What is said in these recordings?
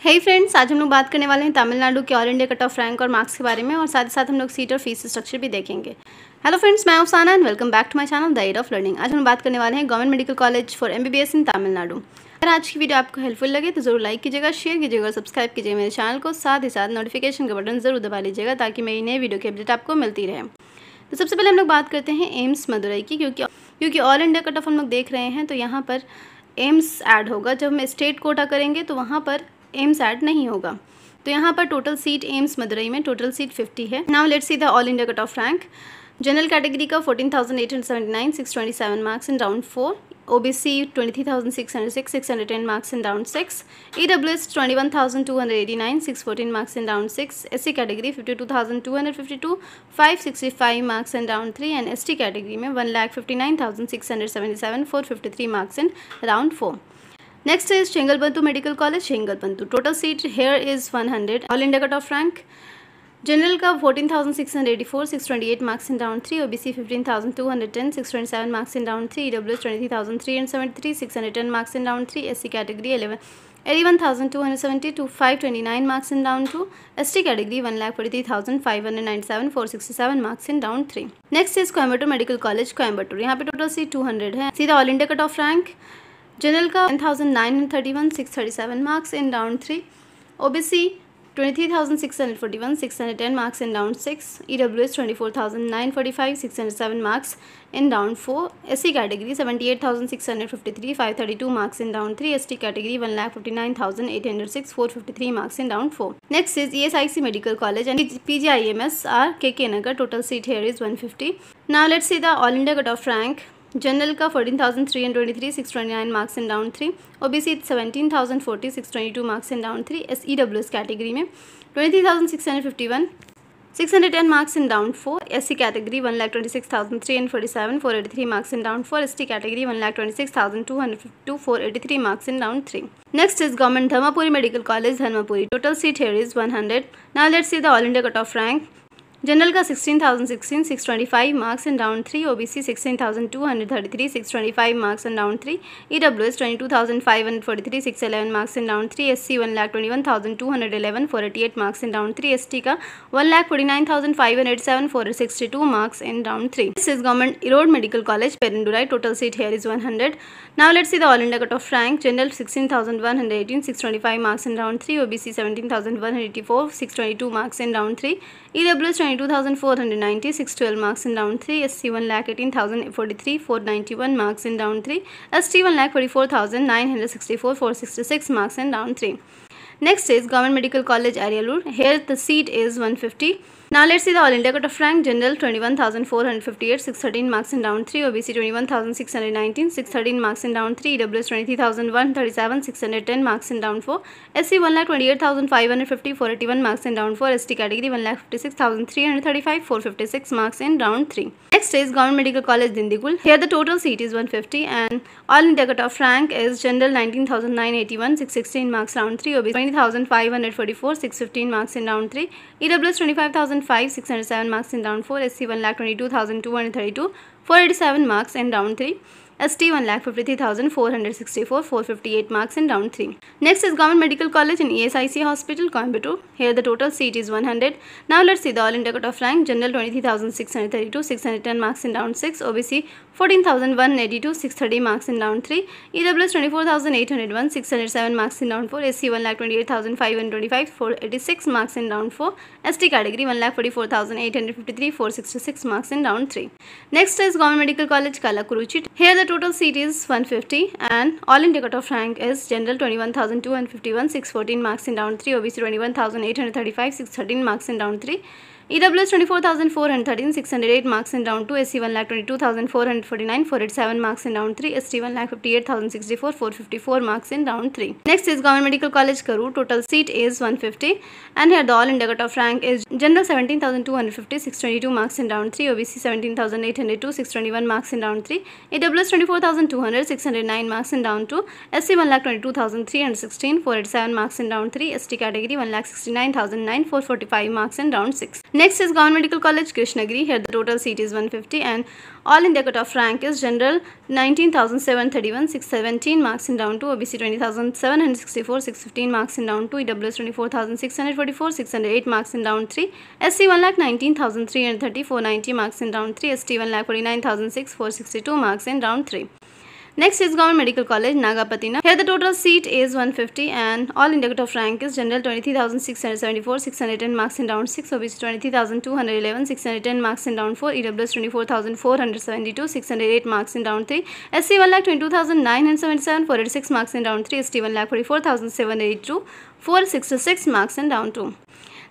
हे hey friends आज हम लोग बात करने वाले हैं तमिलनाडु के all India cut off rank और मार्क्स के बारे में और साथ ही साथ हम लोग सीट और फ़ीस स्ट्रक्चर भी देखेंगे। हेलो फ्रेंड्स मैं Afsana and welcome back to my channel the aid of learning आज हम बात करने वाले हैं government medical college for MBBS in Tamil Nadu अगर आज की वीडियो आपको हेल्पफुल लगे तो ज़रूर लाइक कीजिएगा शेयर कीजिएगा और सब्सक्राइब कीजिए मेरे चैनल को। साथ ही साथ नोटिफिकेशन का बटन ज़रूर दबा लीजिएगा ताकि मेरी नई वीडियो की अपडेट आपको मिलती रहे। तो सबसे पहले हम लोग बात करते हैं एम्स मदुरई की, क्योंकि क्योंकि ऑल इंडिया कट ऑफ़ हम लोग देख रहे हैं तो यहाँ पर एम्स ऐड होगा। जब हम स्टेट कोटा करेंगे तो वहाँ पर एम्स ऐड नहीं होगा। तो यहाँ पर टोटल सीट एम्स मदुरई में टोटल सीट फिफ्टी है। Now let's see the all India cut off rank general category का fourteen thousand eight hundred seventy nine six twenty seven marks in round four O B C twenty three thousand six hundred six six hundred ten marks in round six E W S twenty one two hundred eighty nine six fourteen marks in round six S C category fifty two thousand two hundred fifty two five sixty five marks in round three and S T category में one lakh fifty nine thousand six hundred seventy seven four fifty three marks in round four next is है Chengalpattu medical college Chengalpattu total seat here is one hundred all India cut off rank general का fourteen thousand six hundred eighty four six twenty eight marks in round three OBC fifteen thousand two hundred ten six twenty seven marks in round three W twenty three thousand three and seventy three six hundred ten marks in round three S C category eleven eighty one thousand two hundred seventy two five twenty nine marks in down two S T category one lakh forty three thousand five hundred nine seven four sixty seven marks in down three next is Coimbatore medical college Coimbatore यहाँ पे total seat two hundred है सीधा all India cut off rank general का one thousand nine hundred thirty one, six thirty seven marks in round three O B C twenty three thousand six hundred forty one six hundred ten marks in round six E W S twenty four thousand nine forty five six hundred seven marks in round four S C category seventy eight thousand six hundred fifty three five thirty two marks in round three S T category one lakh fifty nine thousand eight hundred six four fifty three marks in round four next is E S I C medical college and P G I M S R K K Nagar total seat here is one fifty now let's see the all India cut off rank general का fourteen thousand three hundred three six twenty nine marks in round three O B C seventeen thousand forty six twenty two marks in round three S E W S category में twenty three thousand six hundred fifty one six hundred ten marks in round four S C category one lakh twenty six thousand three hundred forty seven four eighty three marks in round four S T category one lakh twenty six thousand two hundred fifty two four eighty three marks in round three next is government Dharmapuri medical college Dharmapuri total seat here is one hundred now let's see the all India cut off rank general का sixteen thousand sixteen six twenty five marks in round three O B C sixteen thousand two hundred thirty three six twenty five marks in round three E W S twenty two thousand five hundred forty three six eleven marks in round three S C one lakh twenty one thousand two hundred eleven four eighty eight marks in round three S T का one lakh forty nine thousand five hundred seven four sixty two marks in round three this is government Erode medical college Perundurai total seat here is one hundred now let see the all India cut off rank general sixteen thousand one hundred eighteen six twenty five marks in round three O B C seventeen thousand one hundred eighty four six twenty two marks in round 3 EWS 22,490 612 marks in round 3 SC 1 lakh 18,043 491 marks in round 3 ST 1 lakh 44,964 466 marks in round 3 next is government medical college Ariyalur here the seat is 150 now let's see the all India cut of rank general 21,458 613 marks in round 3 OBC 21,619 613 marks in round 3 EWS 23,137 610 marks in round 4 SC 1,28,550 481 marks in round 4 ST category 1,56,335 456 marks in round 3 next is government medical college Dindigul here the total seat is 150 and all India cut of rank is general 19,981 616 marks round 3 OBC 20,544 615 marks in round 3 EWS 25,000 5 607 marks in round 4 SC 1 lakh 22,232 487 marks in round 3 ST 1 lakh 53,464 458 marks in round 3 next is government medical college in ESIC hospital Coimbatore. Here the total seat is 100 now let's see the all India cut of rank general 23,632 610 marks in round 6 OBC 14,182 630 marks in round 3 EWS 24,801 607 marks in round 4 SC 1 lakh 28,525 486 marks in round 4 ST category 1 lakh 44,853 466 marks in round 3 next is government medical college Kallakurichi here the total seat is 150 and all India off rank is general 21,251 614 marks in round 3 OBC 21,835 613 marks in round 3 EWS 24,413 608 marks in round 2 SC 1 lakh 22,449 487 marks in round 3 ST 1 lakh 58,064 454 marks in round 3 next is government medical college Karur. Total seat is 150 and here the all India cut rank is general 17,250 622 marks in round 3 OBC 17,802 621 marks in round 3 EWS 24,200 609 marks in round 2 SC 1 lakh 22,316 487 marks in round 3 ST category 1 lakh 69,009 445 marks in round 6 Next is Government Medical College Krishnagiri. Here the total seat is 150 and all India cutoff rank is general 19,731, 617 marks in round 2, OBC 20,764, 615 marks in round 2, EWS 24,644, 608 marks in round 3, SC 1 lakh 19,330, 490 marks in round 3, ST 1 lakh 49,006, 462 marks in round 3. Next is Government Medical College, Nagapatina. Here the total seat is 150 and all India cut-off rank is General 23,674, 610 marks in round 6, OBC 23,211, 610 marks in round 4, EWS 24,472, 608 marks in round 3, SC 1,22,977, 486 marks in round 3, ST 1,44,782, 466 marks in round 2.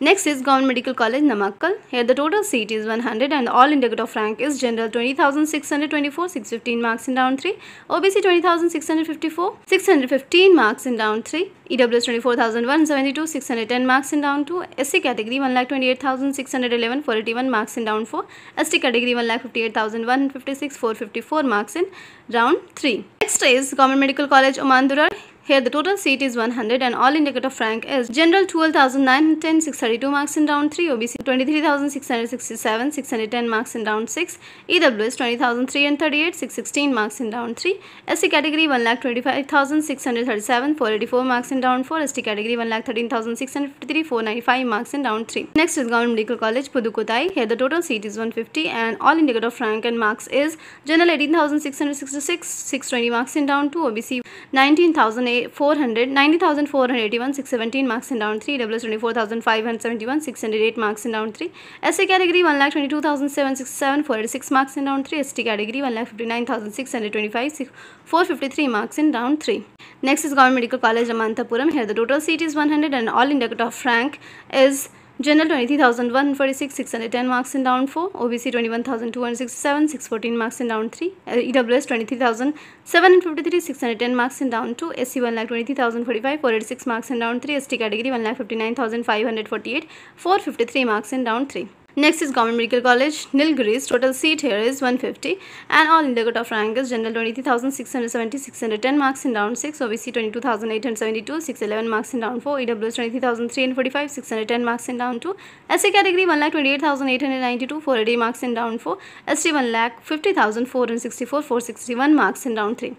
Next is Government Medical College Namakkal. Here the total seat is 100 and all India cut-off rank is General 20,624, 615 marks in round 3, OBC 20,654, 615 marks in round 3, EWS 24,172, 610 marks in round 2, SC category 1,28,611, 481 marks in round 4, ST category 1,58,156, 454 marks in round 3. Next is Government Medical College Omandurar. Here the total seat is 100 and all India cut-off rank is General 12,910, 632 marks in round 3, OBC 23,667, 610 marks in round 6, EWS 20,338, 616 marks in round 3, SC category 1,25,637, 484 marks in round 4, ST category 1,13,653, 495 marks in round 3. Next is Government Medical College Pudukkottai. Here the total seat is 150 and all India cut-off rank and marks is General 18,666, 620 marks in round 2, OBC 19,000 400, 90,481, 617 marks in round 3, WS 24,571, 608 marks in round 3, SC category 1,22,767, 486 marks in round 3, ST category 1,59,625, 453 marks in round 3. Next is Government Medical College Ramanathapuram. Here the total seat is 100 and all India cut-off rank is General 23,146, 610 marks in round 4, OBC 21,267, 614 marks in round 3, uh, EWS 23,753, 610 marks in round 2, SC 1,23,045, 486 marks in round 3, ST category 1,59,548, 453 marks in round 3. Next is Government Medical College, Nilgiris. Total seat here is 150 and all India cut-off rank is General 23,670, 610 marks in round 6, OBC 22,872, 611 marks in round 4, EWS 23,345, 610 marks in round 2, SC category 1,28,892, 480 marks in round 4, ST 1,50,464, 461 marks in round 3.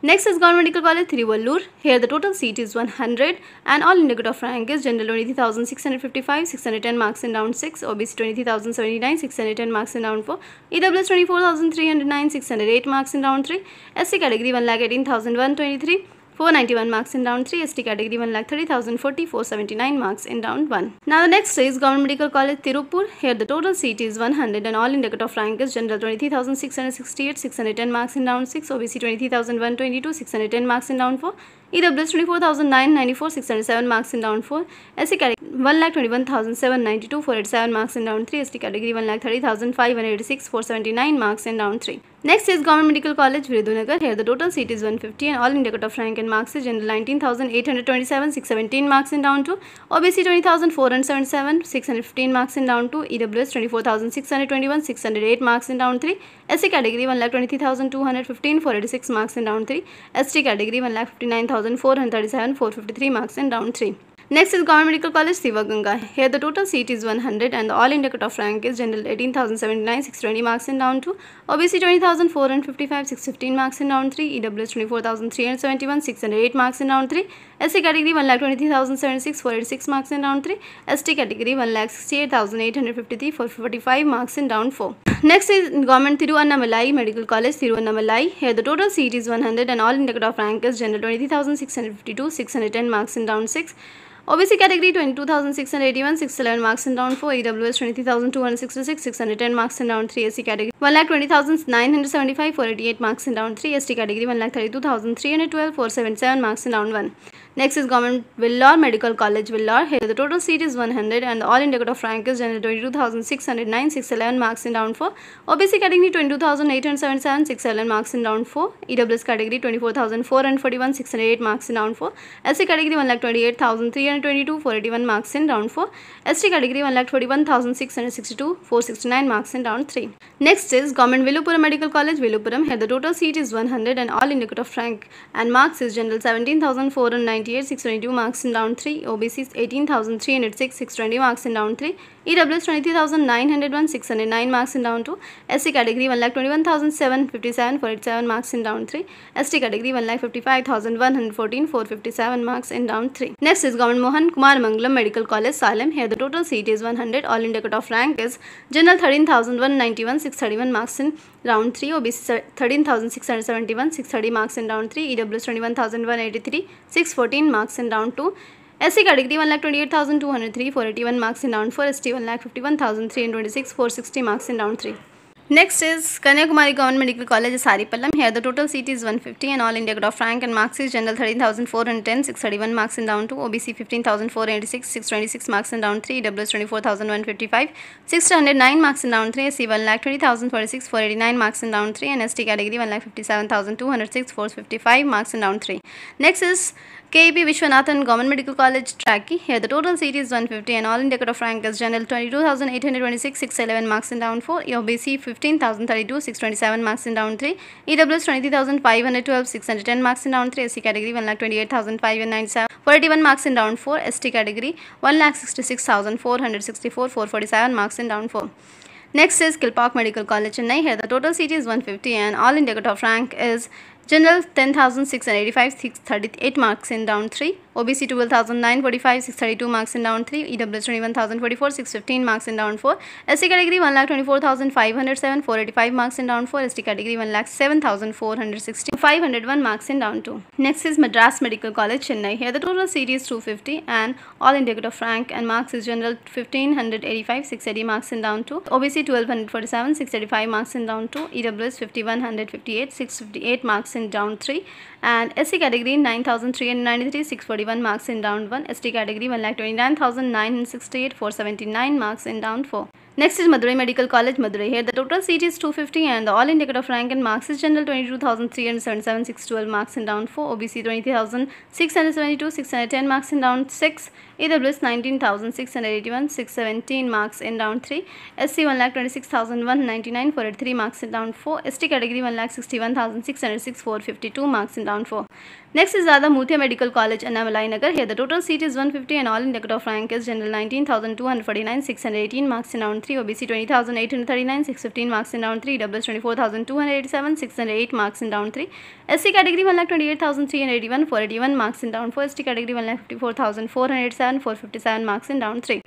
Next is Government Medical College, Thiruvallur. Here the total seat is 100 and all India cut-off rank is General 23,655, 610 marks in round 6, OBC 23 2079, 610 marks in round 4. EWS 24,309, 608 marks in round 3. SC category 1,18,123. 491 marks in round 3, ST category 1,30,040, 479 marks in round 1. Now the next is Government Medical College Tirupur. Here the total seat is 100 and all India cut-off rank is General 23,668, 610 marks in round 6, OBC 23,122, 610 marks in round 4, EWS 24,994, 607 marks in round 4, SC category 1,21,792, 487 marks in round 3, ST category 1,30,586, 479 marks in round 3. Next is Government Medical College, Virudhunagar. Here the total seat is 150 and all India cut-off rank and marks is General 19,827, 617 marks in round 2, OBC 20,477, 615 marks in round 2, EWS 24,621, 608 marks in round 3, SC category 1,23,215, 486 marks in round 3, ST category 1,59,437, 453 marks in round 3. Next is Government Medical College Sivaganga. Here the total seat is 100 and the all India cut-off rank is General 18,079, 620 marks in round 2, OBC 20,455, 615 marks in round 3, EWS 24,371, 608 marks in round 3, SC category 1,23,076, 486 marks in round 3, ST category 1,68,853, 445 marks in round 4. Next is Government Thiruvannamalai Medical College Thiruvannamalai. Here the total seat is 100 and all India cut-off rank is General 23,652, 610 marks in round 6, OBC category twenty two thousand six hundred eighty one six eleven marks in round four EWS twenty thousand two hundred sixty six six hundred ten marks in round three SC C category one lakh twenty thousand nine hundred seventy five four eighty eight marks in round three S T category one lakh thirty two thousand three hundred twelve four seventy seven marks in round one Next is Government Vellore Medical College Vellore. Here the total seat is 100 and the all India cut-off rank is General 22,609, 611 marks in round 4, OBC category 22,877, 611 marks in round 4, EWS category 24,441, 608 marks in round 4, SC category 1,28,322, 481 marks in round 4, ST category 1,41,662, 469 marks in round 3. Next is Government Villupuram Medical College Villupuram. Here the total seat is 100 and all India cut-off rank and marks is General 17,490 628, 622 marks in round 3. OBC 18,306, 620 marks in round 3. EWS 23,901, 609 marks in round 2. SC category 1,21,757, 487 marks in round 3. ST category 1,55,114, 457 marks in round 3. Next is Government Mohan Kumar Mangalam Medical College, Salem. Here the total seat is 100. All India cutoff rank is General 13,191, 631 marks in round 3. OBC 13,671, 630 marks in round 3. EWS 21,183, 614 marks in round 2. SC category 1,28,203, 481 marks in round 4. ST 1,51,326, 460 marks in round 3. Next is Kanyakumari Government Medical College, Saripallam. Here the total seat is 150 and all India cutoff rank and marks is General 13,410, 631 marks in round 2, OBC 15,486, 626 marks in round 3, EWS 24,155, 609 marks in round 3, SC 1,20,046, 489 marks in round 3 and ST category 1,57,206, 455 marks in round 3. Next is KEP Vishwanathan Government Medical College, Tracky. Here the total seat is 150 and all India cutoff rank is General 22,826, 611 marks in round 4, OBC 15,032, 627 marks in round 3, EWS 23,512, 610 marks in round 3, SC category 1,28,597, 481 marks in round 4, ST category 1,66,464, 447 marks in round 4. Next is Kilpauk Medical College, Chennai. Here the total seat is 150 and all India cutoff rank is General 10,685, 638 marks in round 3. OBC 12,945, 632 marks in round 3. EWS 21,044, 615 marks in round 4. SC category 1,24,507, 485 marks in round 4. ST category 1,07,460, 501 marks in round 2. Next is Madras Medical College, Chennai. Here the total seat is 250 and all India cutoff rank and marks is General 1585, 680 marks in round 2. OBC 1247, 685 marks in round 2. EWS 5158, 658 marks in round 3 and SC category 9393 641 marks in round 1 ST category 1,29,968 479 marks in round 4 Next is Madurai Medical College, Madurai. Here. The total seat is 250 and the all India cutoff rank and marks is general 22,377, 612 marks in round 4, OBC 23,672, 610 marks in round 6, EWS 19,681, 617 marks in round 3, SC 1,26,199, 483 marks in round 4, ST category 1,61,606, 452 marks in round 4. Next is Dada Muthia Medical College, Annamalai Nagar. Here the total seat is 150 and all India cutoff rank is general 19,249, 618 marks in round 3, OBC 20,839, 615 marks in round 3, EWS 24,287, 608 marks in round 3, SC category 1,28,381, 481 marks in round 4, ST category 1,54,407, 457 marks in round 3.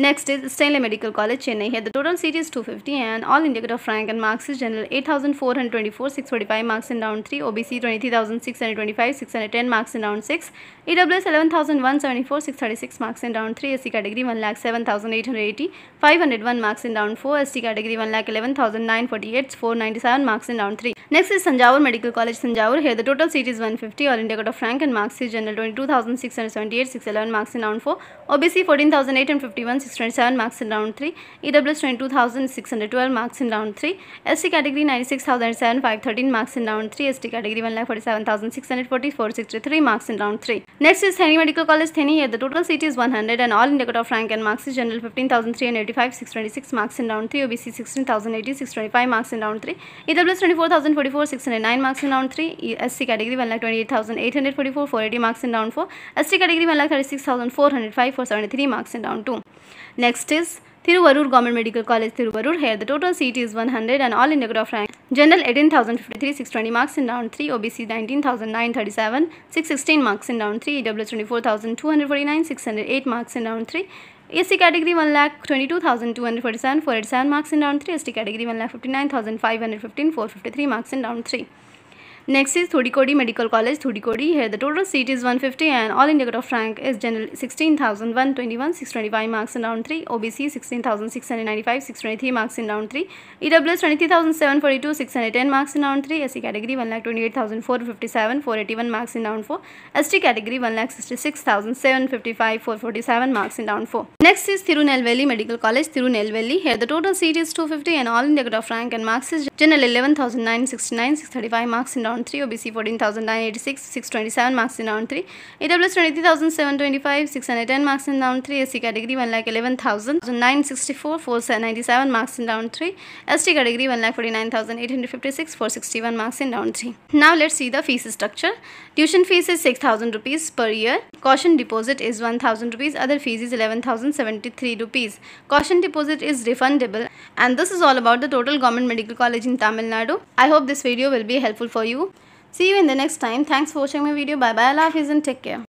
Next is Stanley Medical College, Chennai. Here the total seat is 250 and all India cutoff rank and marks is general 8,424, 645 marks in round 3, OBC 23,625, 610 marks in round 6, EWS 11,174, 636 marks in round 3, SC category 1,07,880, 501 marks in round 4, ST category 1,11,948, 497 marks in round 3. Next is Thanjavur Medical College, Thanjavur. Here the total seat is 150, all India cutoff rank and marks is general 22,678, 611 marks in round 4, OBC 14,851, 627 marks in round 3, EWS 22,612 marks in round 3, SC category 96,007, marks in round 3, ST category 1,47,640, 463 marks in round 3. Next is Theni Medical College, Theni. Here the total seat is 100 and all India cutoff rank and marks is general 15,385, 626 marks in round 3, OBC 16,080, 625 marks in round 3, EWS 24,044, 609 marks in round 3, SC category 1,28,844, 480 marks in round 4, ST category 1,36,405, 473 marks in round 2. Next is Thiruvarur Government Medical College, Thiruvarur. Here the total seat is 100 and all India cutoff rank. General 18,053, 620 marks in round 3, OBC 19,937, 616 marks in round 3, EWS 24,249, 608 marks in round 3, SC category 1,22,247, 487 marks in round 3, ST category 1,59,515, 453 marks in round 3. Next is Thudikodi Medical College, Thudikodi. Here the total seat is 150 and all India cutoff rank is general 16,121, 625 marks in round 3, OBC 16,695, 623 marks in round 3, EWS 23,742, 610 marks in round 3, SC category 1,28,457, 481 marks in round 4, ST category 1,66,755, 447 marks in round 4. Next is Thirunelveli Medical College, Thirunelveli. Here the total seat is 250 and all India cutoff rank and marks is general 11,969, 635 marks in round round 3, OBC 14,986, 627 marks in round 3, AWS 23,725, 610 marks in round 3, SC category one 1,11,964, 497 marks in round 3, ST category 1,49,856, 461 marks in round 3. Now let's see the fees structure. Tuition fees is 6,000 rupees per year. Caution deposit is 1,000 rupees. Other fees is 11,073 rupees. Caution deposit is refundable and this is all about the total government medical college in Tamil Nadu. I hope this video will be helpful for you. See you in the next time. Thanks for watching my video. Bye bye. Allah Hafiz and take care.